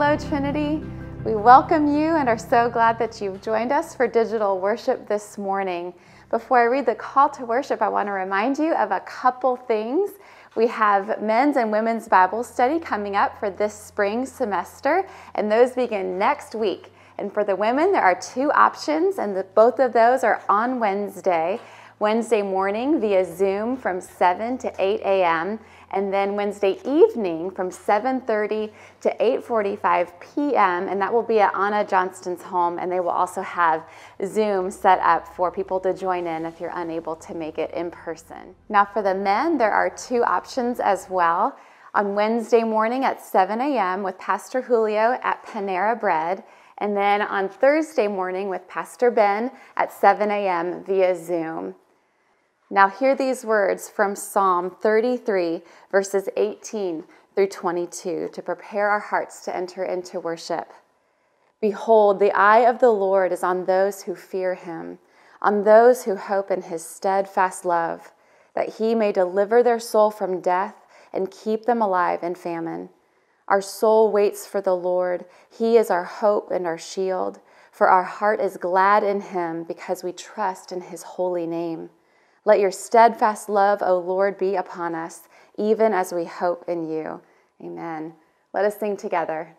Hello, Trinity. We welcome you and are so glad that you've joined us for digital worship this morning. Before I read the call to worship, I want to remind you of a couple things. We have men's and women's Bible study coming up for this spring semester, and those begin next week. And for the women, there are two options, and the, both of those are on Wednesday. Wednesday morning via Zoom from 7 to 8 a.m and then Wednesday evening from 7:30 to 8:45 p.m. and that will be at Anna Johnston's home and they will also have Zoom set up for people to join in if you're unable to make it in person. Now for the men there are two options as well. On Wednesday morning at 7 a.m. with Pastor Julio at Panera Bread and then on Thursday morning with Pastor Ben at 7 a.m. via Zoom. Now, hear these words from Psalm 33, verses 18 through 22, to prepare our hearts to enter into worship. Behold, the eye of the Lord is on those who fear him, on those who hope in his steadfast love, that he may deliver their soul from death and keep them alive in famine. Our soul waits for the Lord. He is our hope and our shield, for our heart is glad in him because we trust in his holy name. Let your steadfast love, O Lord, be upon us, even as we hope in you. Amen. Let us sing together.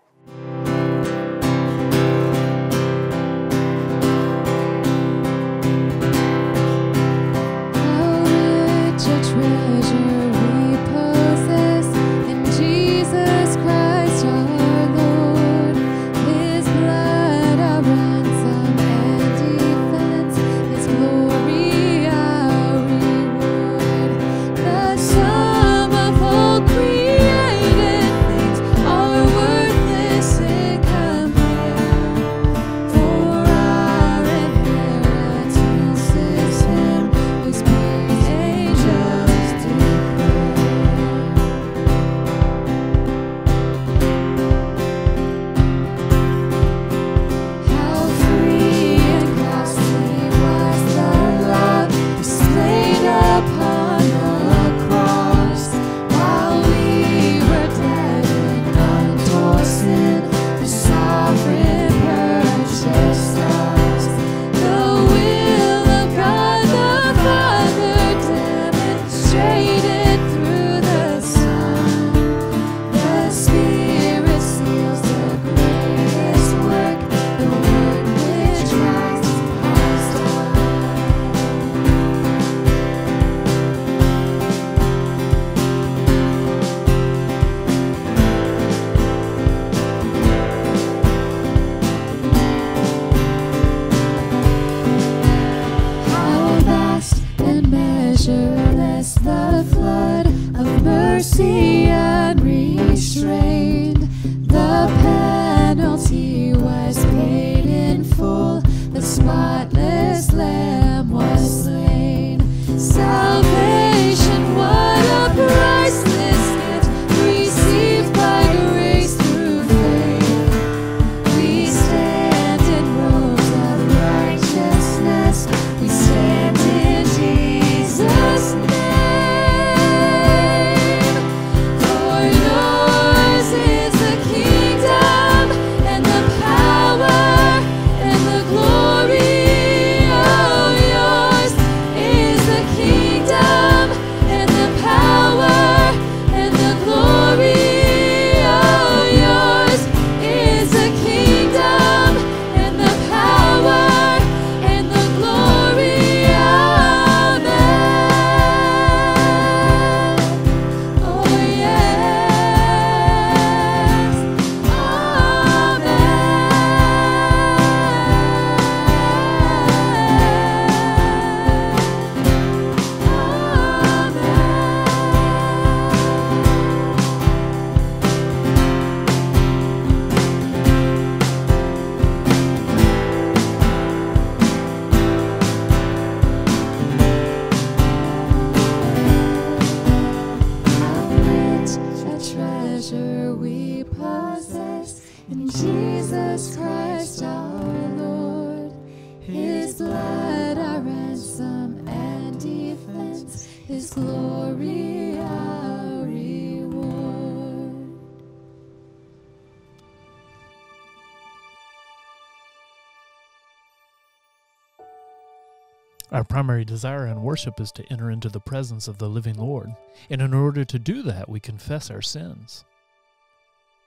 Primary desire in worship is to enter into the presence of the living Lord. And in order to do that, we confess our sins.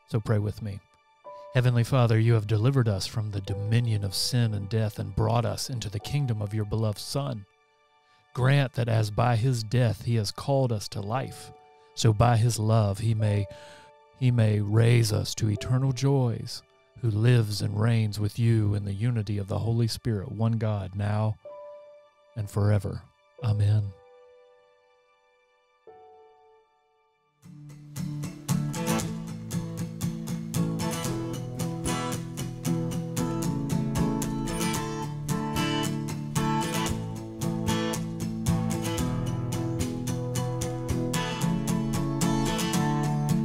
So pray with me. Heavenly Father, you have delivered us from the dominion of sin and death and brought us into the kingdom of your beloved Son. Grant that as by his death he has called us to life, so by his love he may he may raise us to eternal joys, who lives and reigns with you in the unity of the Holy Spirit, one God, now and forever. Amen.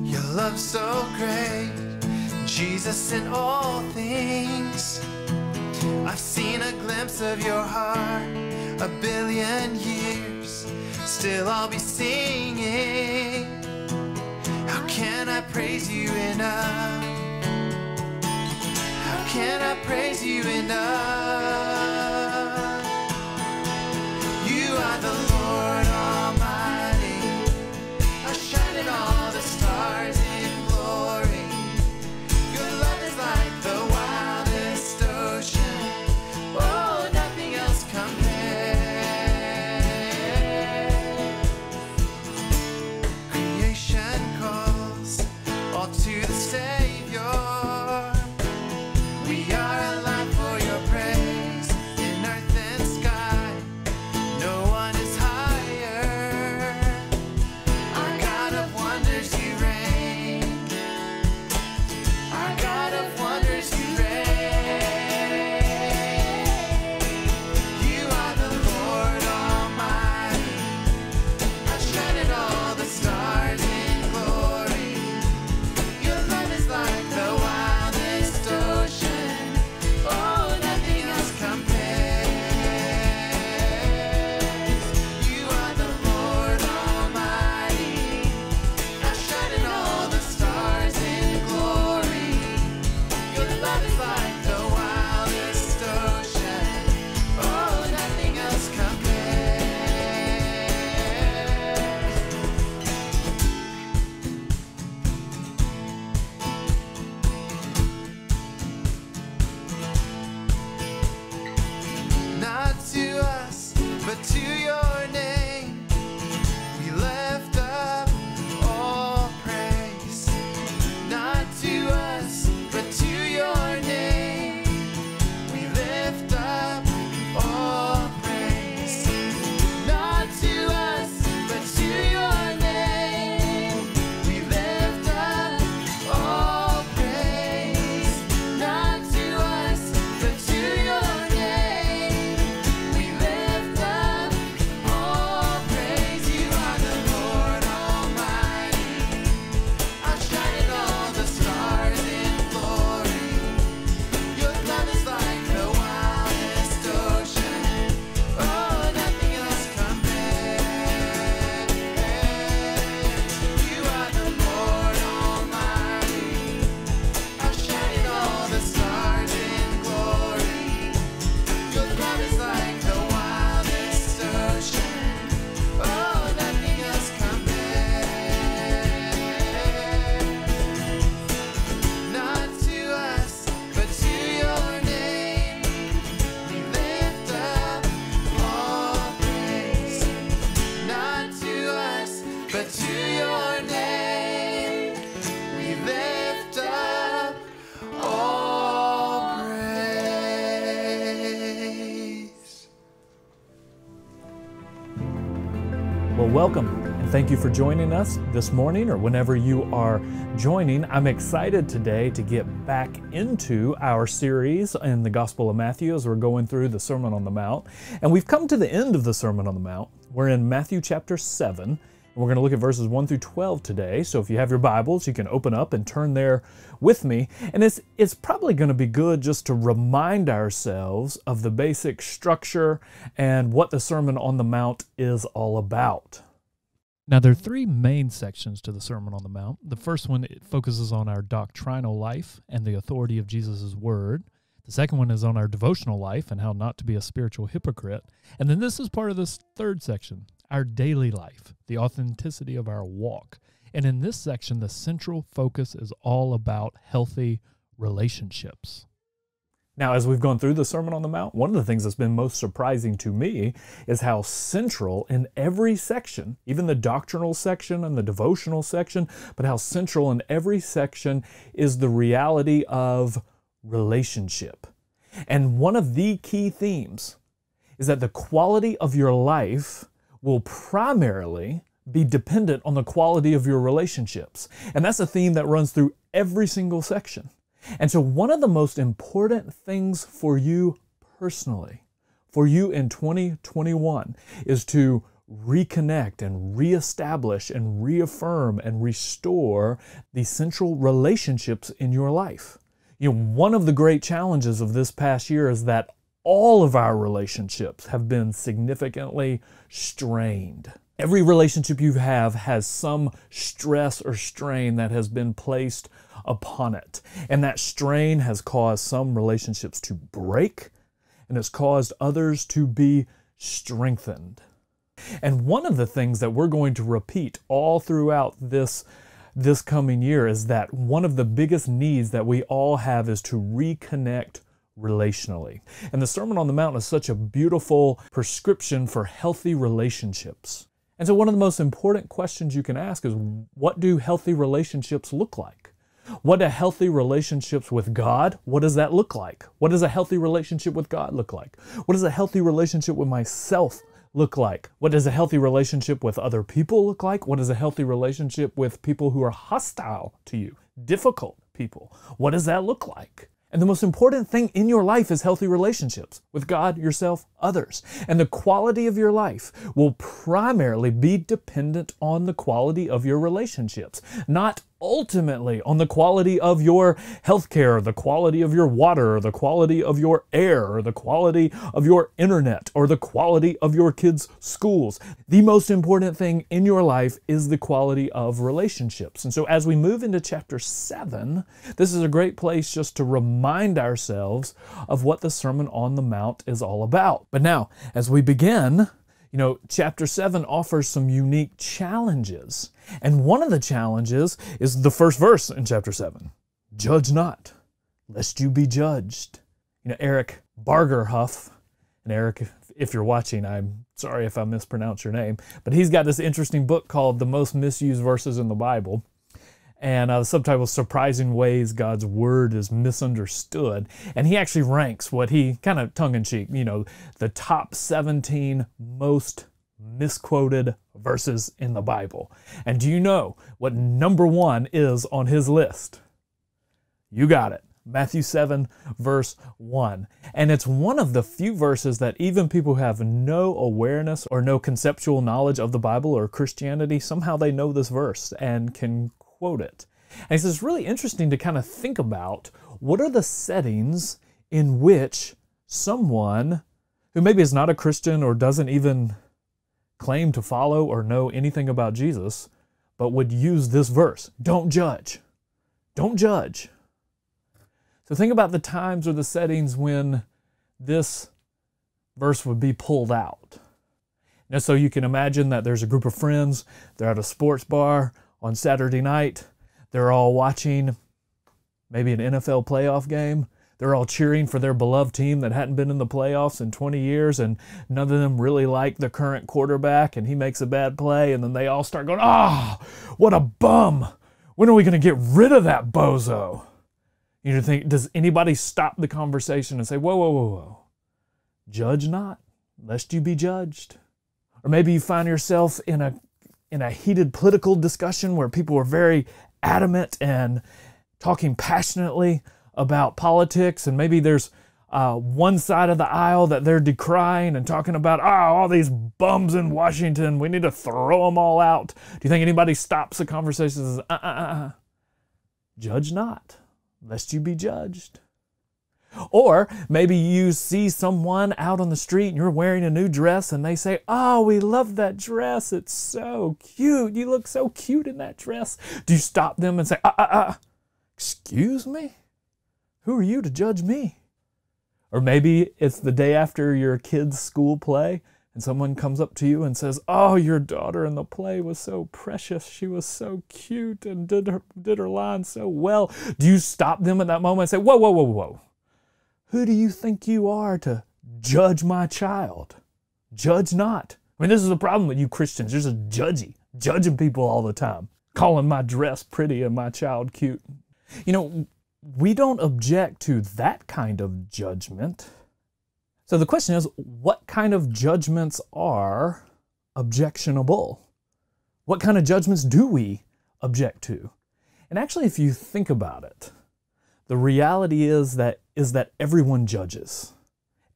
Your love so great, Jesus in all things. I've seen a glimpse of your heart a billion years. Still, I'll be singing. How can I praise you enough? How can I praise you enough? Welcome and thank you for joining us this morning or whenever you are joining. I'm excited today to get back into our series in the Gospel of Matthew as we're going through the Sermon on the Mount. And we've come to the end of the Sermon on the Mount. We're in Matthew chapter 7. And we're going to look at verses 1 through 12 today. So if you have your Bibles, you can open up and turn there with me. And it's, it's probably going to be good just to remind ourselves of the basic structure and what the Sermon on the Mount is all about. Now, there are three main sections to the Sermon on the Mount. The first one it focuses on our doctrinal life and the authority of Jesus' word. The second one is on our devotional life and how not to be a spiritual hypocrite. And then this is part of this third section, our daily life, the authenticity of our walk. And in this section, the central focus is all about healthy relationships. Now, as we've gone through the Sermon on the Mount, one of the things that's been most surprising to me is how central in every section, even the doctrinal section and the devotional section, but how central in every section is the reality of relationship. And one of the key themes is that the quality of your life will primarily be dependent on the quality of your relationships. And that's a theme that runs through every single section. And so, one of the most important things for you personally, for you in 2021, is to reconnect and reestablish and reaffirm and restore the central relationships in your life. You know, one of the great challenges of this past year is that all of our relationships have been significantly strained. Every relationship you have has some stress or strain that has been placed upon it. And that strain has caused some relationships to break and has caused others to be strengthened. And one of the things that we're going to repeat all throughout this this coming year is that one of the biggest needs that we all have is to reconnect relationally. And the Sermon on the Mount is such a beautiful prescription for healthy relationships. And so, one of the most important questions you can ask is what do healthy relationships look like? What do healthy relationships with God, what does that look like? What does a healthy relationship with God look like? What does a healthy relationship with myself look like? What does a healthy relationship with other people look like? What does a healthy relationship with people who are hostile to you, difficult people? What does that look like? And the most important thing in your life is healthy relationships with God, yourself, others. And the quality of your life will primarily be dependent on the quality of your relationships, not ultimately on the quality of your healthcare, the quality of your water, the quality of your air, the quality of your internet, or the quality of your kids' schools. The most important thing in your life is the quality of relationships. And so as we move into chapter 7, this is a great place just to remind ourselves of what the Sermon on the Mount is all about. But now, as we begin, you know, chapter 7 offers some unique challenges. And one of the challenges is the first verse in chapter 7 Judge not, lest you be judged. You know, Eric Bargerhuff, and Eric, if you're watching, I'm sorry if I mispronounce your name, but he's got this interesting book called The Most Misused Verses in the Bible and uh, the subtitle is Surprising Ways God's Word is Misunderstood. And he actually ranks what he, kind of tongue in cheek, you know, the top 17 most misquoted verses in the Bible. And do you know what number one is on his list? You got it. Matthew 7, verse 1. And it's one of the few verses that even people who have no awareness or no conceptual knowledge of the Bible or Christianity, somehow they know this verse and can quote it. And he says it's really interesting to kind of think about what are the settings in which someone who maybe is not a Christian or doesn't even claim to follow or know anything about Jesus, but would use this verse don't judge. Don't judge. So think about the times or the settings when this verse would be pulled out. Now, so you can imagine that there's a group of friends, they're at a sports bar on Saturday night. They're all watching maybe an NFL playoff game. They're all cheering for their beloved team that hadn't been in the playoffs in 20 years, and none of them really like the current quarterback, and he makes a bad play, and then they all start going, Ah, oh, what a bum! When are we going to get rid of that bozo? You think, does anybody stop the conversation and say, Whoa, whoa, whoa, whoa, judge not, lest you be judged? Or maybe you find yourself in a in a heated political discussion where people were very adamant and talking passionately about politics, and maybe there's uh, one side of the aisle that they're decrying and talking about, oh, all these bums in Washington, we need to throw them all out. Do you think anybody stops the conversation and says, uh, uh, uh, uh judge not, lest you be judged? Or maybe you see someone out on the street and you're wearing a new dress and they say, Oh, we love that dress. It's so cute. You look so cute in that dress. Do you stop them and say, Uh, uh, uh, excuse me? Who are you to judge me? Or maybe it's the day after your kid's school play and someone comes up to you and says, "Oh, your daughter in the play was so precious. She was so cute and did her did her line so well." Do you stop them at that moment and say, "Whoa, whoa, whoa, whoa. Who do you think you are to judge my child? Judge not." I mean, this is the problem with you Christians. You're just judgy, judging people all the time, calling my dress pretty and my child cute. You know, we don't object to that kind of judgment. So the question is what kind of judgments are objectionable? What kind of judgments do we object to? And actually if you think about it, the reality is that is that everyone judges.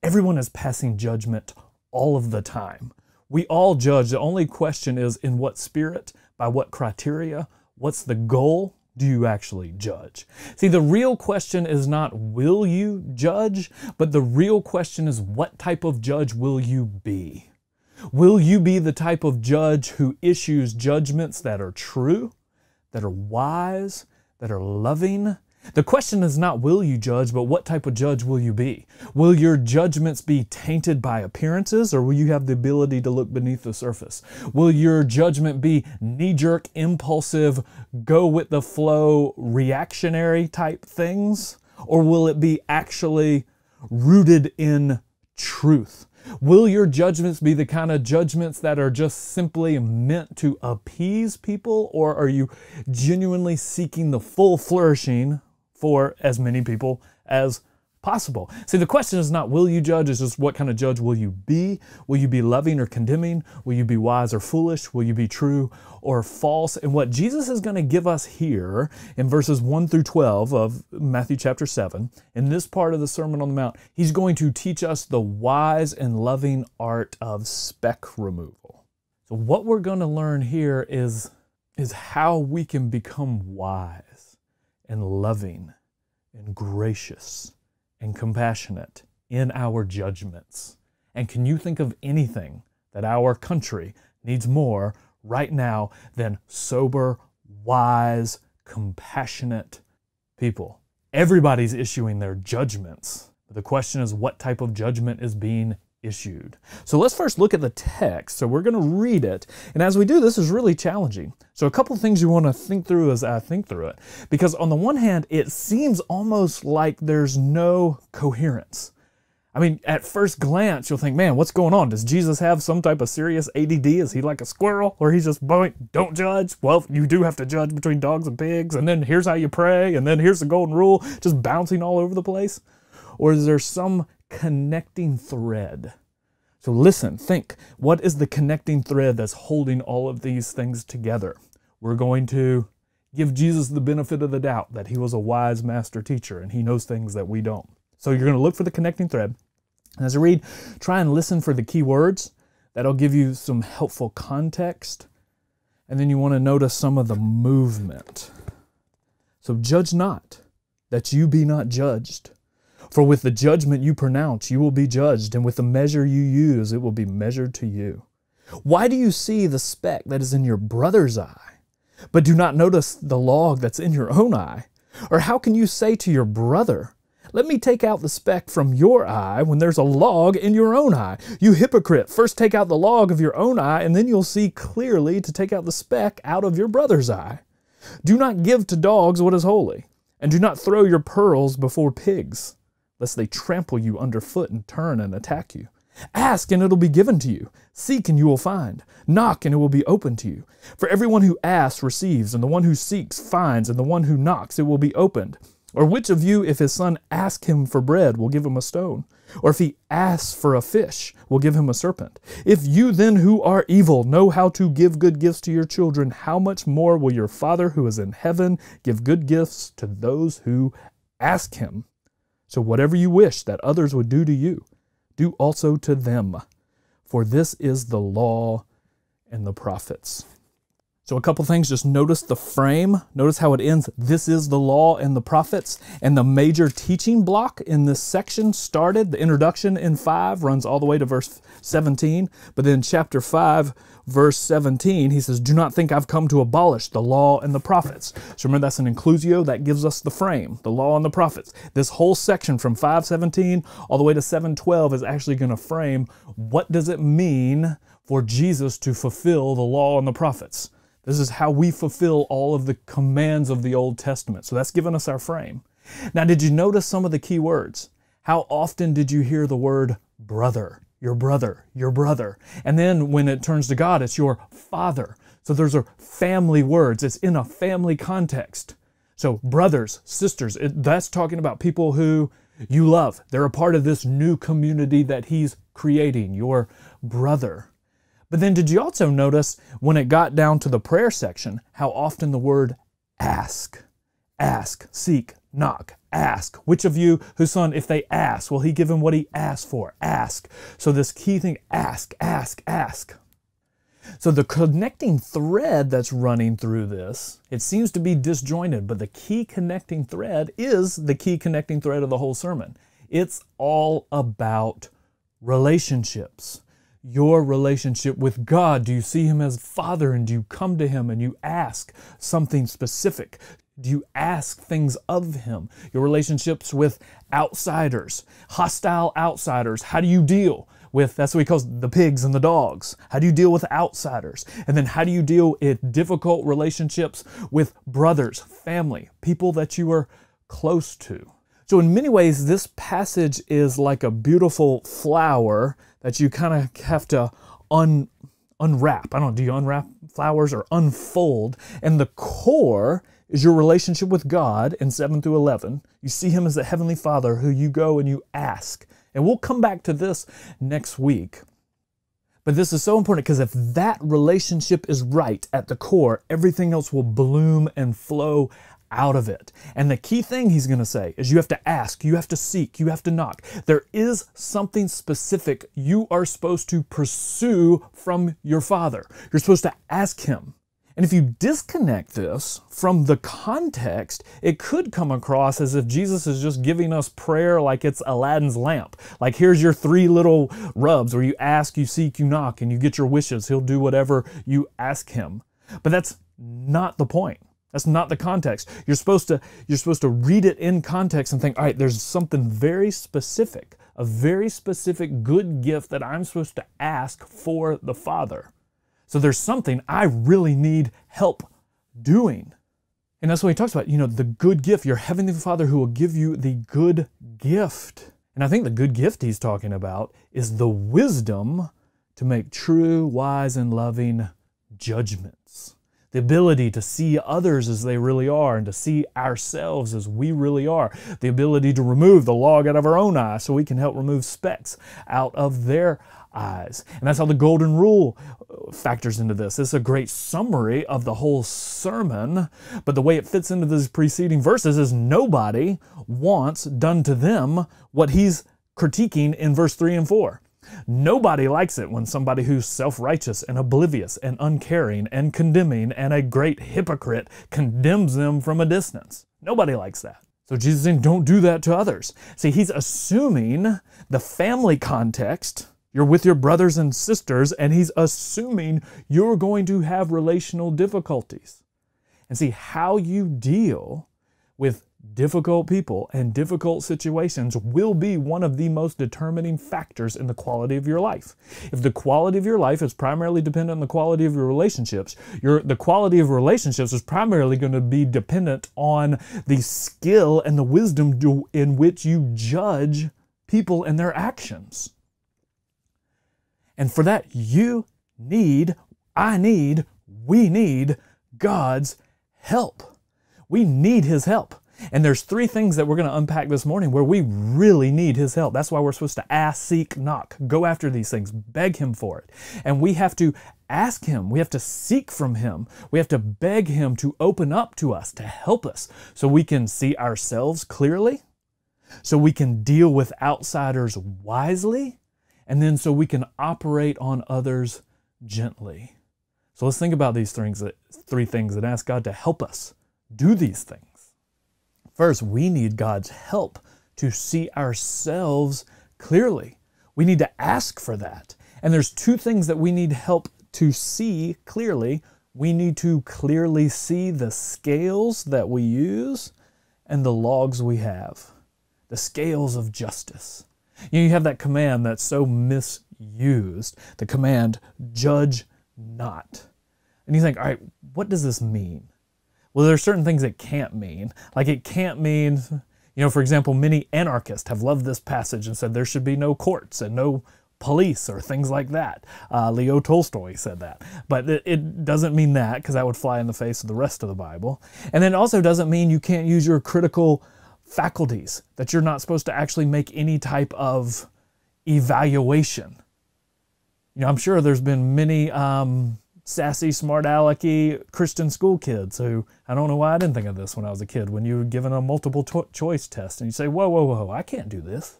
Everyone is passing judgment all of the time. We all judge. The only question is in what spirit, by what criteria, what's the goal, do you actually judge? See, the real question is not will you judge, but the real question is what type of judge will you be? Will you be the type of judge who issues judgments that are true, that are wise, that are loving, the question is not will you judge, but what type of judge will you be? Will your judgments be tainted by appearances, or will you have the ability to look beneath the surface? Will your judgment be knee jerk, impulsive, go with the flow, reactionary type things? Or will it be actually rooted in truth? Will your judgments be the kind of judgments that are just simply meant to appease people, or are you genuinely seeking the full flourishing for as many people as possible. See, the question is not will you judge, it's just what kind of judge will you be? Will you be loving or condemning? Will you be wise or foolish? Will you be true or false? And what Jesus is going to give us here in verses 1 through 12 of Matthew chapter 7, in this part of the Sermon on the Mount, he's going to teach us the wise and loving art of speck removal. So what we're going to learn here is, is how we can become wise and loving and gracious and compassionate in our judgments. And can you think of anything that our country needs more right now than sober, wise, compassionate people? Everybody's issuing their judgments. The question is, what type of judgment is being issued. So let's first look at the text. So we're going to read it. And as we do, this is really challenging. So a couple things you want to think through as I think through it. Because on the one hand, it seems almost like there's no coherence. I mean, at first glance, you'll think, man, what's going on? Does Jesus have some type of serious ADD? Is he like a squirrel? Or he's just, don't judge? Well, you do have to judge between dogs and pigs. And then here's how you pray. And then here's the golden rule, just bouncing all over the place. Or is there some connecting thread. So listen, think, what is the connecting thread that's holding all of these things together? We're going to give Jesus the benefit of the doubt that he was a wise master teacher and he knows things that we don't. So you're going to look for the connecting thread. And as I read, try and listen for the key words. That'll give you some helpful context. And then you want to notice some of the movement. So judge not, that you be not judged. For with the judgment you pronounce, you will be judged, and with the measure you use, it will be measured to you. Why do you see the speck that is in your brother's eye, but do not notice the log that's in your own eye? Or how can you say to your brother, let me take out the speck from your eye when there's a log in your own eye. You hypocrite, first take out the log of your own eye, and then you'll see clearly to take out the speck out of your brother's eye. Do not give to dogs what is holy, and do not throw your pearls before pigs lest they trample you underfoot and turn and attack you. Ask and it'll be given to you. Seek and you will find. Knock and it will be opened to you. For everyone who asks receives, and the one who seeks finds, and the one who knocks it will be opened. Or which of you, if his son ask him for bread, will give him a stone? Or if he asks for a fish, will give him a serpent? If you then who are evil know how to give good gifts to your children, how much more will your Father who is in heaven give good gifts to those who ask him? So whatever you wish that others would do to you, do also to them. For this is the law and the prophets. So, a couple things, just notice the frame. Notice how it ends. This is the law and the prophets. And the major teaching block in this section started. The introduction in 5 runs all the way to verse 17. But then, chapter 5, verse 17, he says, Do not think I've come to abolish the law and the prophets. So, remember, that's an inclusio. That gives us the frame, the law and the prophets. This whole section from 517 all the way to 712 is actually going to frame what does it mean for Jesus to fulfill the law and the prophets. This is how we fulfill all of the commands of the Old Testament. So that's given us our frame. Now, did you notice some of the key words? How often did you hear the word brother? Your brother, your brother. And then when it turns to God, it's your father. So those are family words. It's in a family context. So brothers, sisters, it, that's talking about people who you love. They're a part of this new community that He's creating, your brother. But then did you also notice when it got down to the prayer section how often the word ask, ask, seek, knock, ask. Which of you whose son, if they ask, will he give him what he asked for? Ask. So this key thing, ask, ask, ask. So the connecting thread that's running through this, it seems to be disjointed, but the key connecting thread is the key connecting thread of the whole sermon. It's all about relationships your relationship with God? Do you see Him as Father and do you come to Him and you ask something specific? Do you ask things of Him? Your relationships with outsiders, hostile outsiders, how do you deal? with that's what he calls the pigs and the dogs. How do you deal with outsiders? And then how do you deal with difficult relationships with brothers, family, people that you are close to? So, in many ways, this passage is like a beautiful flower that you kind of have to un, unwrap. I don't know, do you unwrap flowers or unfold? And the core is your relationship with God in 7 through 11. You see Him as the Heavenly Father who you go and you ask. And we'll come back to this next week. But this is so important because if that relationship is right at the core, everything else will bloom and flow out of it. And the key thing he's going to say is you have to ask, you have to seek, you have to knock. There is something specific you are supposed to pursue from your Father. You're supposed to ask Him. And if you disconnect this from the context, it could come across as if Jesus is just giving us prayer like it's Aladdin's lamp. Like, here's your three little rubs where you ask, you seek, you knock, and you get your wishes. He'll do whatever you ask Him. But that's not the point. That's not the context. You're supposed to you're supposed to read it in context and think, all right, there's something very specific, a very specific good gift that I'm supposed to ask for the Father. So there's something I really need help doing. And that's what he talks about, you know, the good gift, your heavenly Father who will give you the good gift. And I think the good gift he's talking about is the wisdom to make true, wise, and loving judgments the ability to see others as they really are and to see ourselves as we really are, the ability to remove the log out of our own eye so we can help remove specks out of their eyes. And that's how the golden rule uh, factors into this. It's a great summary of the whole sermon, but the way it fits into these preceding verses is nobody wants done to them what he's critiquing in verse 3 and 4. Nobody likes it when somebody who's self righteous and oblivious and uncaring and condemning and a great hypocrite condemns them from a distance. Nobody likes that. So Jesus is saying, don't do that to others. See, he's assuming the family context. You're with your brothers and sisters, and he's assuming you're going to have relational difficulties. And see, how you deal with difficult people and difficult situations will be one of the most determining factors in the quality of your life. If the quality of your life is primarily dependent on the quality of your relationships, your the quality of relationships is primarily going to be dependent on the skill and the wisdom do, in which you judge people and their actions. And for that you need, I need, we need God's help. We need his help. And there's three things that we're going to unpack this morning where we really need His help. That's why we're supposed to ask, seek, knock, go after these things, beg Him for it. And we have to ask Him, we have to seek from Him, we have to beg Him to open up to us, to help us, so we can see ourselves clearly, so we can deal with outsiders wisely, and then so we can operate on others gently. So let's think about these things, three things, and ask God to help us do these things. First, we need God's help to see ourselves clearly. We need to ask for that. And there's two things that we need help to see clearly. We need to clearly see the scales that we use and the logs we have, the scales of justice. You, have that command that's so misused the command, judge not. And you think, all right, what does this mean? Well, there are certain things it can't mean. Like it can't mean, you know, for example, many anarchists have loved this passage and said there should be no courts and no police or things like that. Uh, Leo Tolstoy said that. But it, it doesn't mean that because that would fly in the face of the rest of the Bible. And then it also doesn't mean you can't use your critical faculties, that you're not supposed to actually make any type of evaluation. You know, I'm sure there's been many um, sassy, smart alecky Christian school kids who, I don't know why I didn't think of this when I was a kid, when you were given a multiple choice test and you say, whoa, whoa, whoa, I can't do this.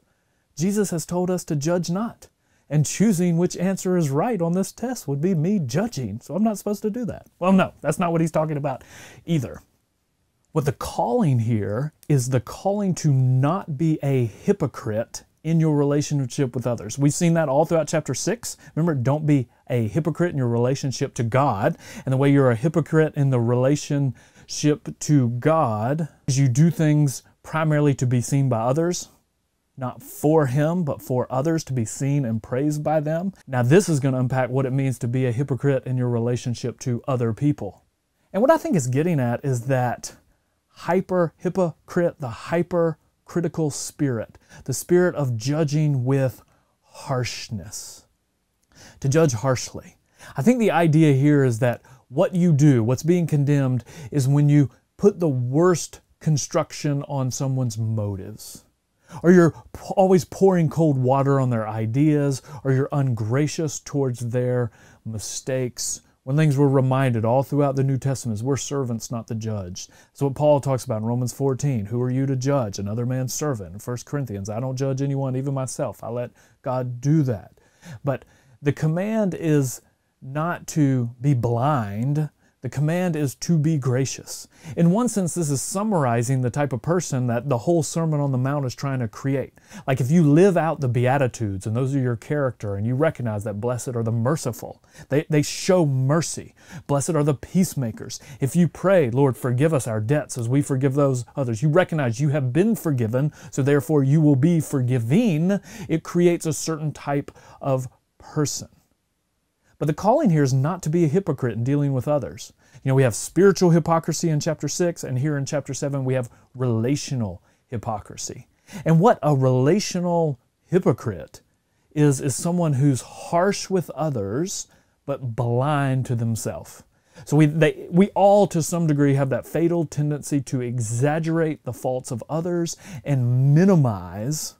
Jesus has told us to judge not. And choosing which answer is right on this test would be me judging. So I'm not supposed to do that. Well, no, that's not what he's talking about either. What the calling here is the calling to not be a hypocrite in your relationship with others. We've seen that all throughout chapter 6. Remember, don't be a hypocrite in your relationship to God. And the way you're a hypocrite in the relationship to God is you do things primarily to be seen by others, not for Him, but for others to be seen and praised by them. Now, this is going to unpack what it means to be a hypocrite in your relationship to other people. And what I think is getting at is that hyper hypocrite, the hyper critical spirit, the spirit of judging with harshness. To judge harshly. I think the idea here is that what you do, what's being condemned, is when you put the worst construction on someone's motives. Or you're always pouring cold water on their ideas, or you're ungracious towards their mistakes, when things were reminded all throughout the New Testament, we're servants, not the judge. That's what Paul talks about in Romans 14. Who are you to judge? Another man's servant. In 1 Corinthians, I don't judge anyone, even myself. I let God do that. But the command is not to be blind, the command is to be gracious. In one sense, this is summarizing the type of person that the whole Sermon on the Mount is trying to create. Like if you live out the Beatitudes and those are your character and you recognize that blessed are the merciful, they, they show mercy. Blessed are the peacemakers. If you pray, Lord, forgive us our debts as we forgive those others, you recognize you have been forgiven, so therefore you will be forgiving. It creates a certain type of person. But the calling here is not to be a hypocrite in dealing with others. You know, we have spiritual hypocrisy in chapter 6, and here in chapter 7, we have relational hypocrisy. And what a relational hypocrite is, is someone who's harsh with others, but blind to themselves. So we, they, we all, to some degree, have that fatal tendency to exaggerate the faults of others and minimize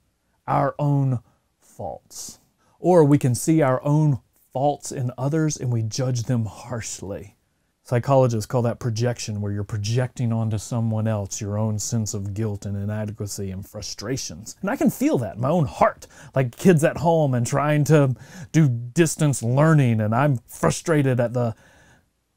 our own faults. Or we can see our own faults in others and we judge them harshly. Psychologists call that projection, where you're projecting onto someone else your own sense of guilt and inadequacy and frustrations. And I can feel that in my own heart, like kids at home and trying to do distance learning, and I'm frustrated at the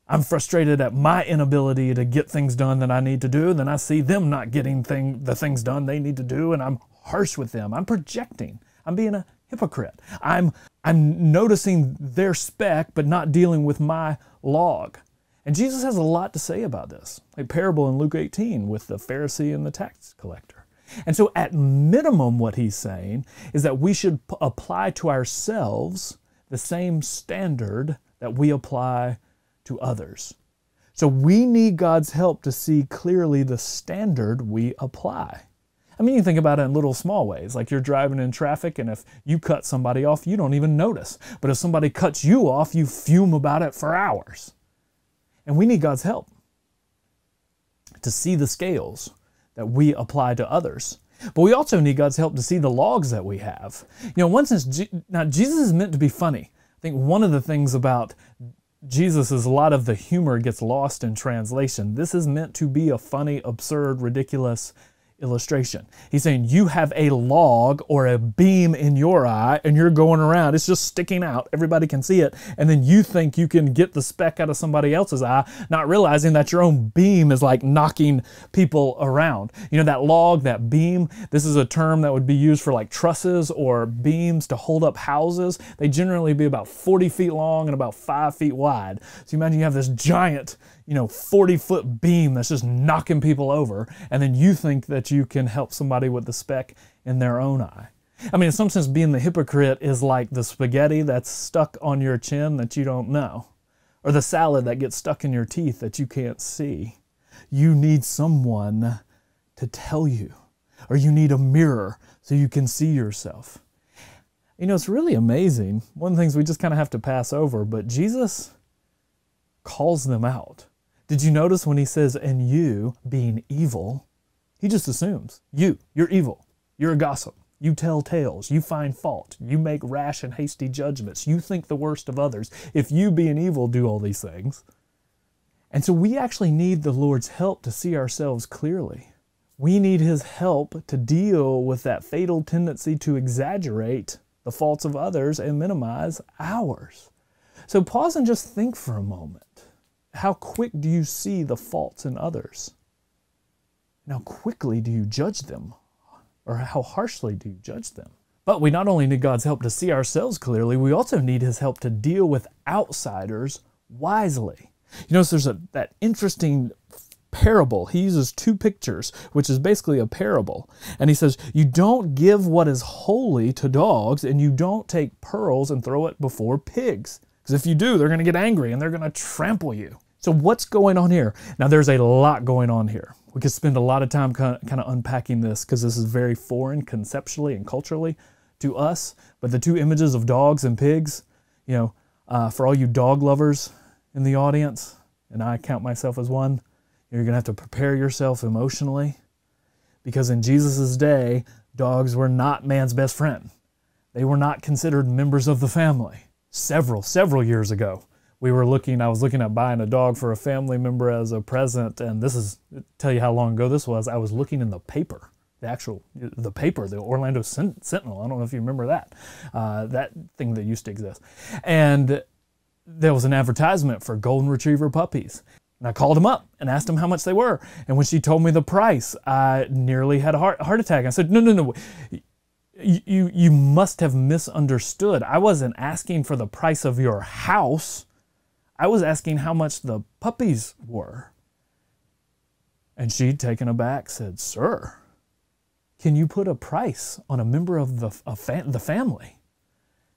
I'm frustrated at my inability to get things done that I need to do. Then I see them not getting thing, the things done they need to do, and I'm harsh with them. I'm projecting. I'm being a hypocrite. I'm, I'm noticing their speck, but not dealing with my log. And Jesus has a lot to say about this. A parable in Luke 18 with the Pharisee and the tax collector. And so, at minimum, what he's saying is that we should apply to ourselves the same standard that we apply to others. So, we need God's help to see clearly the standard we apply. I mean, you think about it in little small ways, like you're driving in traffic, and if you cut somebody off, you don't even notice. But if somebody cuts you off, you fume about it for hours. And we need God's help to see the scales that we apply to others. But we also need God's help to see the logs that we have. You know, one sense, now Jesus is meant to be funny. I think one of the things about Jesus is a lot of the humor gets lost in translation. This is meant to be a funny, absurd, ridiculous illustration. He's saying you have a log or a beam in your eye and you're going around, it's just sticking out, everybody can see it, and then you think you can get the speck out of somebody else's eye, not realizing that your own beam is like knocking people around. You know, that log, that beam, this is a term that would be used for like trusses or beams to hold up houses. They generally be about 40 feet long and about five feet wide. So imagine you have this giant you know, 40 foot beam that's just knocking people over, and then you think that you can help somebody with the speck in their own eye. I mean, in some sense, being the hypocrite is like the spaghetti that's stuck on your chin that you don't know, or the salad that gets stuck in your teeth that you can't see. You need someone to tell you, or you need a mirror so you can see yourself. You know, it's really amazing. One of the things we just kind of have to pass over, but Jesus calls them out. Did you notice when he says, and you being evil, he just assumes you, you're evil, you're a gossip, you tell tales, you find fault, you make rash and hasty judgments, you think the worst of others. If you being evil do all these things. And so we actually need the Lord's help to see ourselves clearly. We need his help to deal with that fatal tendency to exaggerate the faults of others and minimize ours. So pause and just think for a moment. How quick do you see the faults in others? And how quickly do you judge them? Or how harshly do you judge them? But we not only need God's help to see ourselves clearly, we also need His help to deal with outsiders wisely. You notice there's a, that interesting parable. He uses two pictures, which is basically a parable. And he says, You don't give what is holy to dogs, and you don't take pearls and throw it before pigs. Because if you do, they're going to get angry and they're going to trample you. So, what's going on here? Now, there's a lot going on here. We could spend a lot of time kind of unpacking this because this is very foreign conceptually and culturally to us. But the two images of dogs and pigs, you know, uh, for all you dog lovers in the audience, and I count myself as one, you're going to have to prepare yourself emotionally because in Jesus' day, dogs were not man's best friend. They were not considered members of the family. Several, several years ago, we were looking, I was looking at buying a dog for a family member as a present. And this is, tell you how long ago this was. I was looking in the paper, the actual, the paper, the Orlando Sentinel. I don't know if you remember that, uh, that thing that used to exist. And there was an advertisement for golden retriever puppies. And I called him up and asked him how much they were. And when she told me the price, I nearly had a heart, heart attack. I said, no, no, no. You, you must have misunderstood. I wasn't asking for the price of your house. I was asking how much the puppies were. And she, taken aback, said, Sir, can you put a price on a member of the, fa- the family?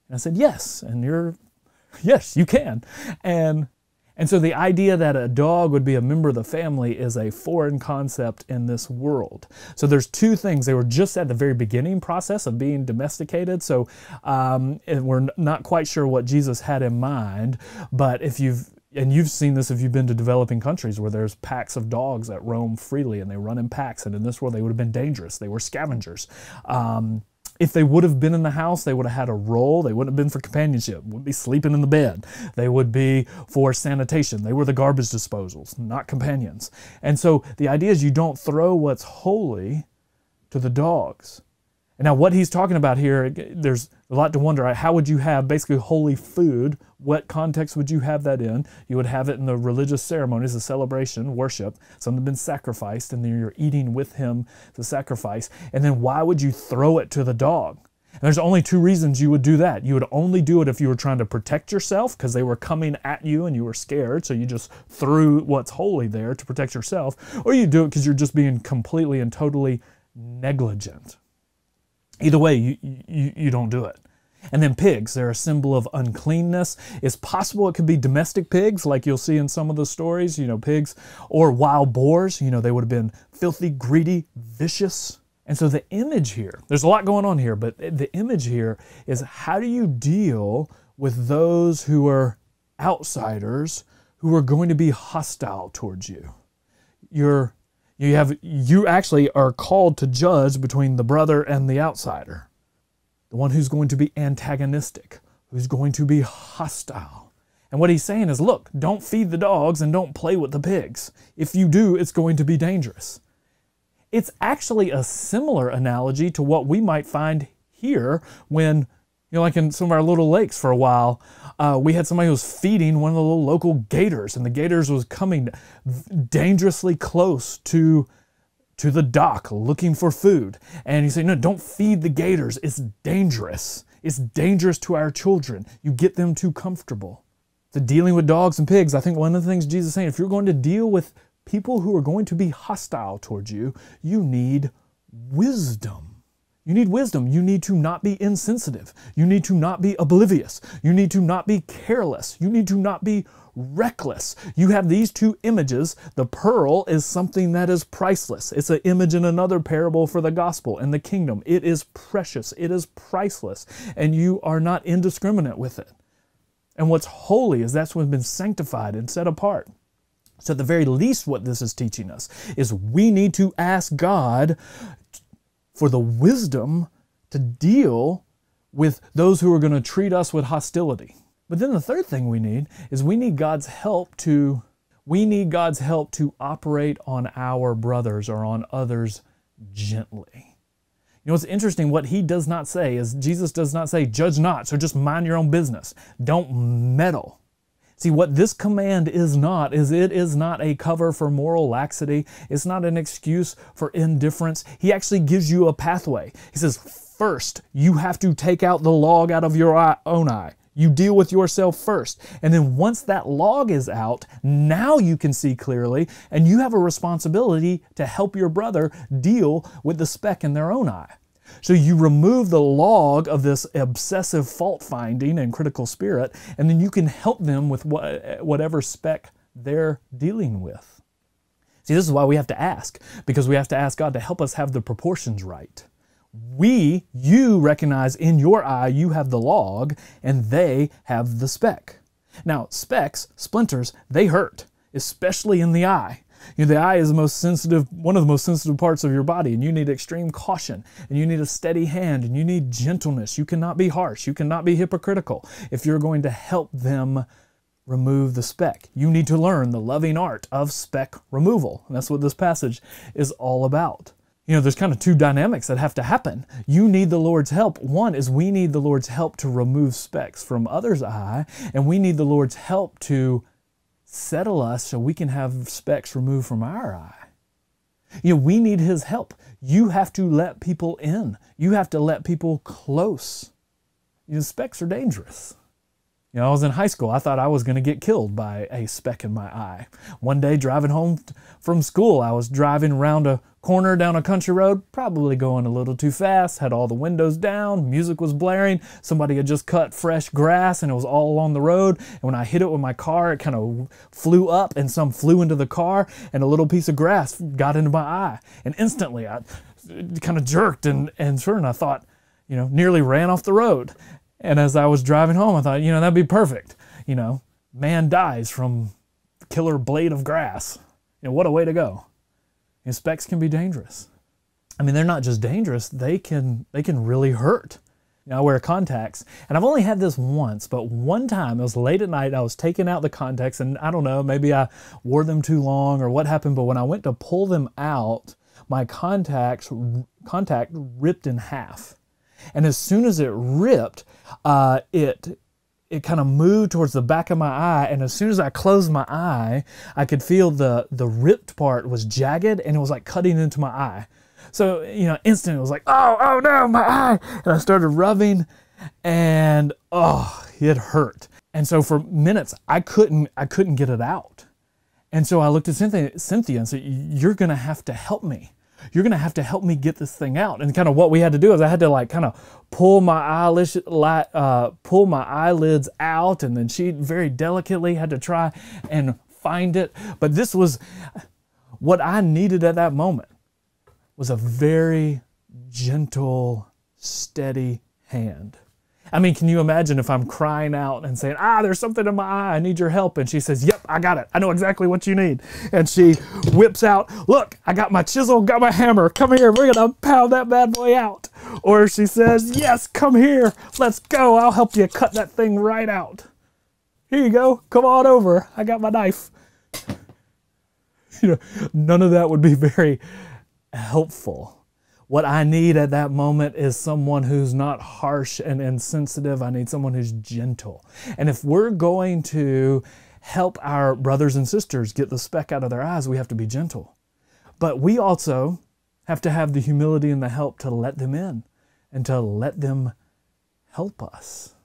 And I said, Yes. And you're, yes, you can. And and so the idea that a dog would be a member of the family is a foreign concept in this world. So there's two things. They were just at the very beginning process of being domesticated. So um, we're not quite sure what Jesus had in mind. But if you've and you've seen this if you've been to developing countries where there's packs of dogs that roam freely and they run in packs. And in this world, they would have been dangerous. They were scavengers. Um, if they would have been in the house, they would have had a role. They wouldn't have been for companionship, wouldn't be sleeping in the bed. They would be for sanitation. They were the garbage disposals, not companions. And so the idea is you don't throw what's holy to the dogs. Now, what he's talking about here, there's a lot to wonder. How would you have basically holy food? What context would you have that in? You would have it in the religious ceremonies, the celebration, worship. Something been sacrificed, and then you're eating with him the sacrifice. And then why would you throw it to the dog? And there's only two reasons you would do that. You would only do it if you were trying to protect yourself because they were coming at you and you were scared. So you just threw what's holy there to protect yourself. Or you do it because you're just being completely and totally negligent. Either way, you, you, you don't do it. And then pigs, they're a symbol of uncleanness. It's possible it could be domestic pigs, like you'll see in some of the stories, you know, pigs, or wild boars. You know, they would have been filthy, greedy, vicious. And so the image here, there's a lot going on here, but the image here is how do you deal with those who are outsiders who are going to be hostile towards you? You're you have you actually are called to judge between the brother and the outsider. The one who's going to be antagonistic, who's going to be hostile. And what he's saying is, look, don't feed the dogs and don't play with the pigs. If you do, it's going to be dangerous. It's actually a similar analogy to what we might find here when, you know, like in some of our little lakes for a while, uh, we had somebody who was feeding one of the little local gators, and the gators was coming dangerously close to to the dock looking for food. And he said, No, don't feed the gators. It's dangerous. It's dangerous to our children. You get them too comfortable. To dealing with dogs and pigs, I think one of the things Jesus is saying, if you're going to deal with people who are going to be hostile towards you, you need wisdom. You need wisdom. You need to not be insensitive. You need to not be oblivious. You need to not be careless. You need to not be reckless. You have these two images. The pearl is something that is priceless. It's an image in another parable for the gospel and the kingdom. It is precious. It is priceless. And you are not indiscriminate with it. And what's holy is that's what's been sanctified and set apart. So, at the very least, what this is teaching us is we need to ask God for the wisdom to deal with those who are going to treat us with hostility. But then the third thing we need is we need God's help to we need God's help to operate on our brothers or on others gently. You know what's interesting? What he does not say is Jesus does not say, judge not, so just mind your own business. Don't meddle. See, what this command is not is it is not a cover for moral laxity. It's not an excuse for indifference. He actually gives you a pathway. He says, first, you have to take out the log out of your own eye. You deal with yourself first. And then once that log is out, now you can see clearly, and you have a responsibility to help your brother deal with the speck in their own eye. So you remove the log of this obsessive fault finding and critical spirit, and then you can help them with whatever speck they're dealing with. See, this is why we have to ask, because we have to ask God to help us have the proportions right. We, you recognize in your eye you have the log, and they have the speck. Now, specks, splinters, they hurt, especially in the eye. You know, the eye is the most sensitive, one of the most sensitive parts of your body, and you need extreme caution, and you need a steady hand, and you need gentleness. You cannot be harsh. You cannot be hypocritical if you're going to help them remove the speck. You need to learn the loving art of speck removal. And that's what this passage is all about. You know, there's kind of two dynamics that have to happen. You need the Lord's help. One is we need the Lord's help to remove specks from others' eye, and we need the Lord's help to settle us so we can have specks removed from our eye. You know, we need His help. You have to let people in. You have to let people close. You know, specks are dangerous. You know, I was in high school. I thought I was going to get killed by a speck in my eye. One day, driving home from school, I was driving around a corner down a country road, probably going a little too fast, had all the windows down, music was blaring. Somebody had just cut fresh grass and it was all along the road. And when I hit it with my car, it kind of flew up and some flew into the car and a little piece of grass got into my eye. And instantly, I kind of jerked and, and sure, and I thought, you know, nearly ran off the road. And as I was driving home, I thought, you know, that'd be perfect. You know, man dies from killer blade of grass. You know, what a way to go. And specks can be dangerous. I mean, they're not just dangerous, they can they can really hurt. You know, I wear contacts, and I've only had this once, but one time it was late at night. I was taking out the contacts, and I don't know, maybe I wore them too long or what happened. But when I went to pull them out, my contacts contact ripped in half, and as soon as it ripped, uh, it it kind of moved towards the back of my eye and as soon as i closed my eye i could feel the the ripped part was jagged and it was like cutting into my eye. So you know instantly it was like oh oh no my eye! And i started rubbing and oh it hurt. And so for minutes i couldn't i couldn't get it out. And so i looked at cynthia, cynthia and said you're gonna have to help me you're going to have to help me get this thing out. And kind of what we had to do is I had to like kind of pull my eyelids, uh, pull my eyelids out, and then she very delicately had to try and find it. But this was what I needed at that moment was a very gentle, steady hand. I mean, can you imagine if I'm crying out and saying, ah, there's something in my eye, I need your help. And she says, yep, I got it. I know exactly what you need. And she whips out, look, I got my chisel, got my hammer. Come here, we're going to pound that bad boy out. Or she says, yes, come here, let's go. I'll help you cut that thing right out. Here you go, come on over. I got my knife. You know, none of that would be very helpful. What I need at that moment is someone who's not harsh and insensitive. I need someone who's gentle. And if we're going to help our brothers and sisters get the speck out of their eyes, we have to be gentle. But we also have to have the humility and the help to let them in and to let them help us.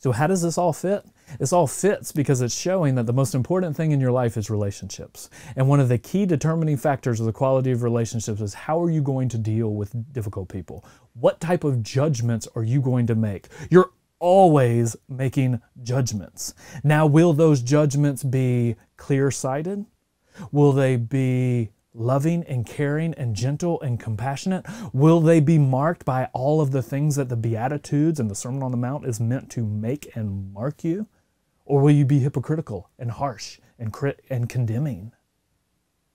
So, how does this all fit? This all fits because it's showing that the most important thing in your life is relationships. And one of the key determining factors of the quality of relationships is how are you going to deal with difficult people? What type of judgments are you going to make? You're always making judgments. Now, will those judgments be clear sighted? Will they be loving and caring and gentle and compassionate? Will they be marked by all of the things that the Beatitudes and the Sermon on the Mount is meant to make and mark you? Or will you be hypocritical and harsh and, crit- and condemning?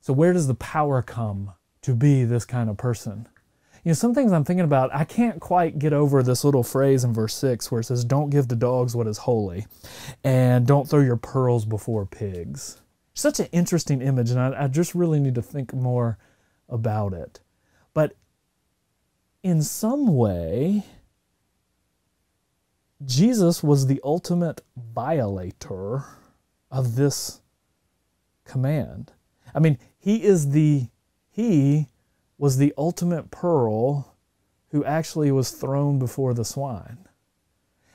So, where does the power come to be this kind of person? You know, some things I'm thinking about, I can't quite get over this little phrase in verse 6 where it says, Don't give to dogs what is holy, and don't throw your pearls before pigs. Such an interesting image, and I, I just really need to think more about it. But in some way, Jesus was the ultimate violator of this command. I mean, he is the he was the ultimate pearl who actually was thrown before the swine.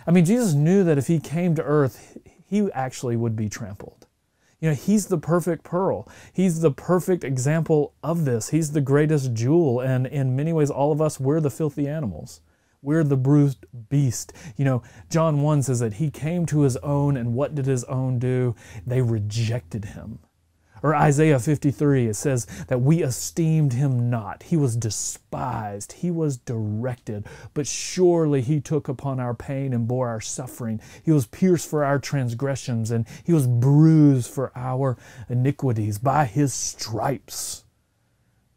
I mean, Jesus knew that if he came to earth, he actually would be trampled. You know, he's the perfect pearl. He's the perfect example of this. He's the greatest jewel. And in many ways, all of us, we're the filthy animals. We're the bruised beast. You know, John 1 says that he came to his own, and what did his own do? They rejected him. Or Isaiah 53, it says that we esteemed him not. He was despised. He was directed. But surely he took upon our pain and bore our suffering. He was pierced for our transgressions, and he was bruised for our iniquities. By his stripes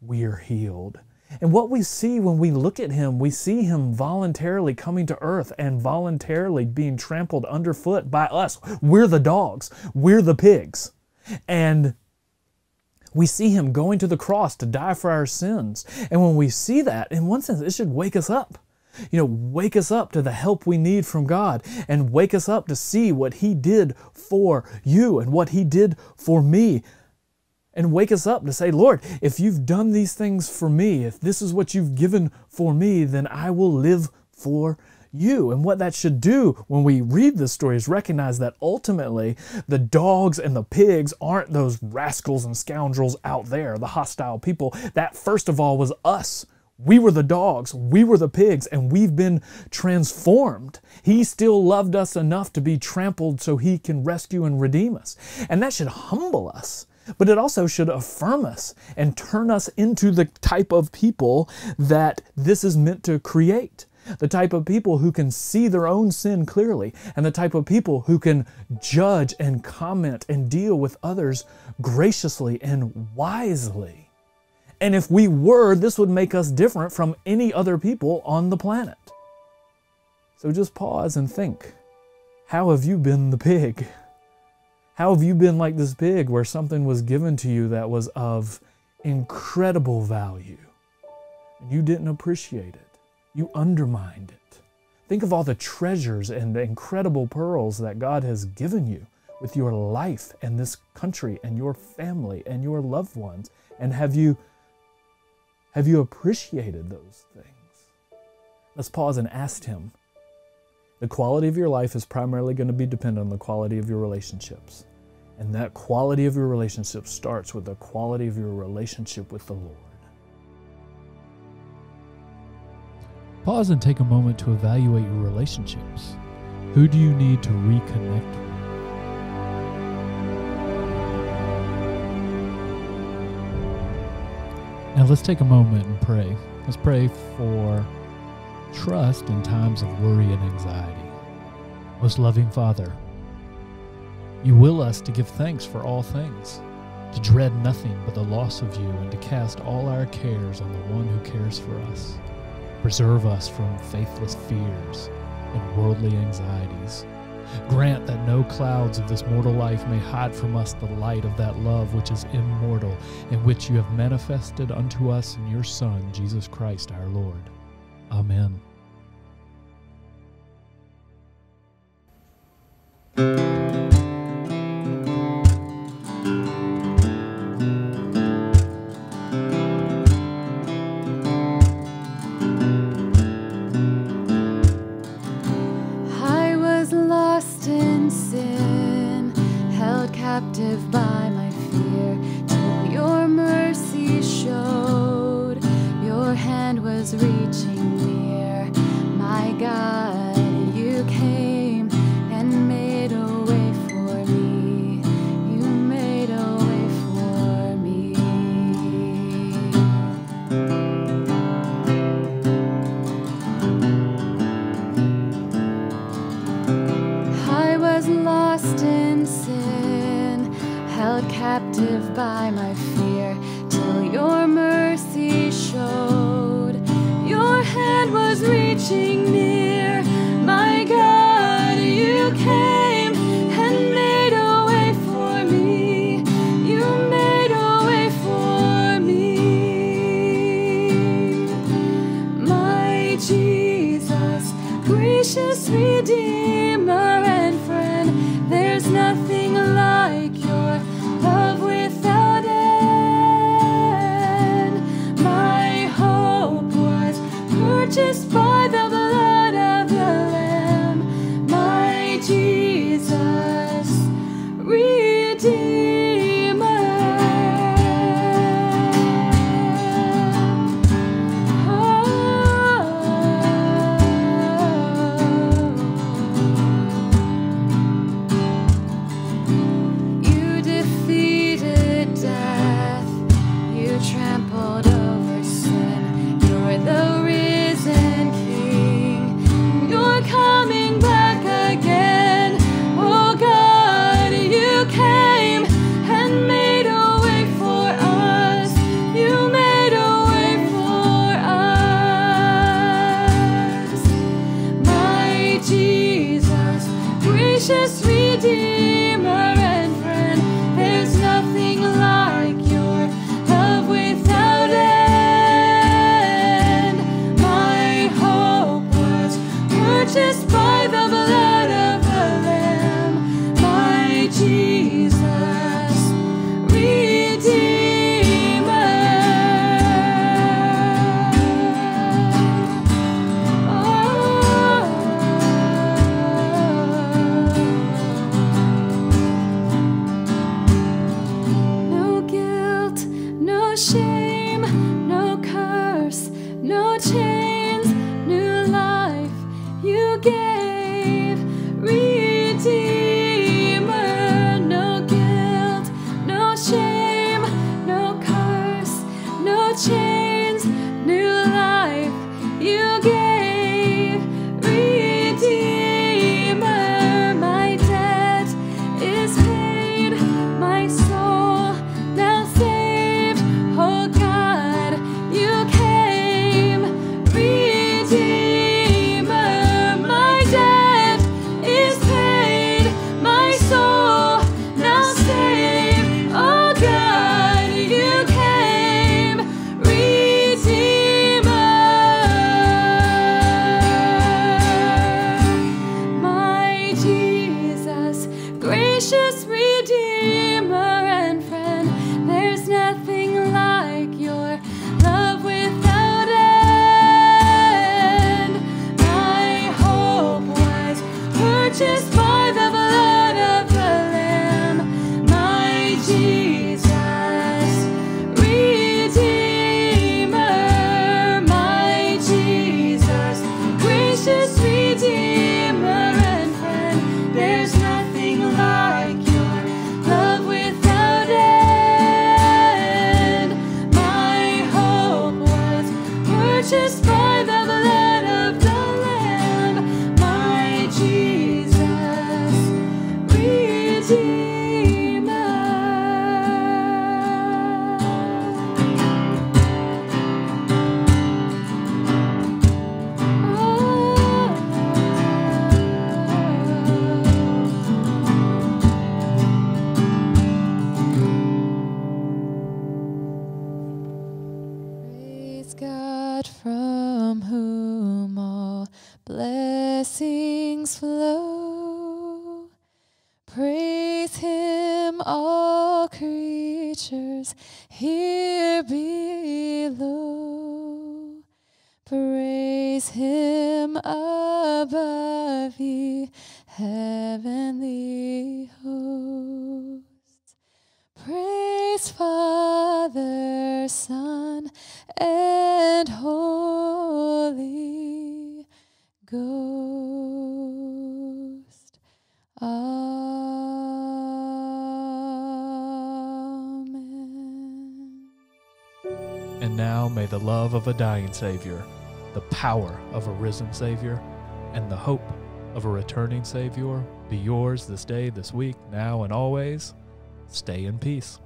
we are healed. And what we see when we look at him, we see him voluntarily coming to earth and voluntarily being trampled underfoot by us. We're the dogs, we're the pigs. And we see him going to the cross to die for our sins. And when we see that, in one sense, it should wake us up. You know, wake us up to the help we need from God and wake us up to see what He did for you and what He did for me. And wake us up to say, Lord, if you've done these things for me, if this is what you've given for me, then I will live for you. And what that should do when we read this story is recognize that ultimately the dogs and the pigs aren't those rascals and scoundrels out there, the hostile people. That first of all was us. We were the dogs, we were the pigs, and we've been transformed. He still loved us enough to be trampled so he can rescue and redeem us. And that should humble us but it also should affirm us and turn us into the type of people that this is meant to create the type of people who can see their own sin clearly, and the type of people who can judge and comment and deal with others graciously and wisely. And if we were, this would make us different from any other people on the planet. So just pause and think how have you been the pig? How have you been like this pig where something was given to you that was of incredible value and you didn't appreciate it? You undermined it. Think of all the treasures and the incredible pearls that God has given you with your life and this country and your family and your loved ones. And have you have you appreciated those things? Let's pause and ask him. The quality of your life is primarily going to be dependent on the quality of your relationships. And that quality of your relationship starts with the quality of your relationship with the Lord. Pause and take a moment to evaluate your relationships. Who do you need to reconnect with? Now let's take a moment and pray. Let's pray for trust in times of worry and anxiety. Most loving Father, you will us to give thanks for all things, to dread nothing but the loss of you, and to cast all our cares on the one who cares for us. Preserve us from faithless fears and worldly anxieties. Grant that no clouds of this mortal life may hide from us the light of that love which is immortal and which you have manifested unto us in your Son, Jesus Christ our Lord. Amen. precious Redeemer. Here below. Praise him above ye heavenly hosts. Praise Father, Son, and Holy Ghost. Amen. And now may the love of a dying Savior, the power of a risen Savior, and the hope of a returning Savior be yours this day, this week, now, and always. Stay in peace.